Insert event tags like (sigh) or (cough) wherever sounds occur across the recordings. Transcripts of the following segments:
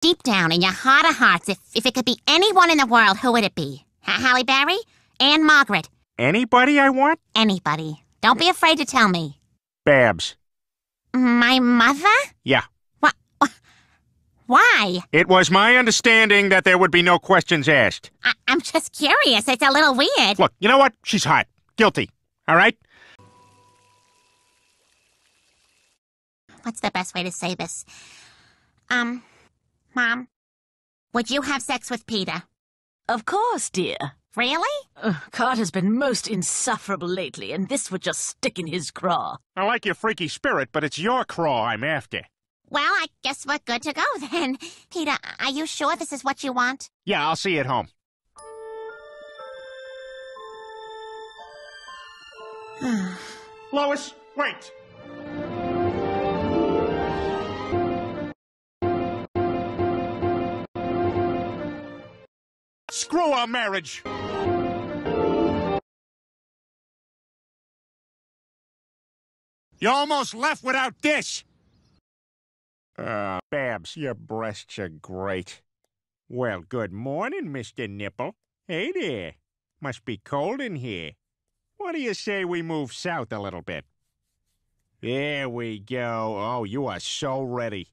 deep down in your heart of hearts, if, if it could be anyone in the world, who would it be? Ha- Halle Berry? Ann-Margret? Anybody I want? Anybody. Don't be afraid to tell me. Babs. My mother? Yeah. Wha- wha- Why? It was my understanding that there would be no questions asked. I- I'm just curious. It's a little weird. Look, you know what? She's hot. Guilty. All right? What's the best way to say this? Um, Mom, would you have sex with Peter? Of course, dear. Really? Ugh, Carter's been most insufferable lately, and this would just stick in his craw. I like your freaky spirit, but it's your craw I'm after. Well, I guess we're good to go (laughs) then. Peter, are you sure this is what you want? Yeah, I'll see you at home. (sighs) Lois, wait. Screw our marriage. You almost left without this. Uh, Babs, your breasts are great. Well, good morning, Mr. Nipple. Hey there. Must be cold in here. What do you say we move south a little bit? There we go. Oh, you are so ready.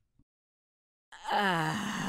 Ah.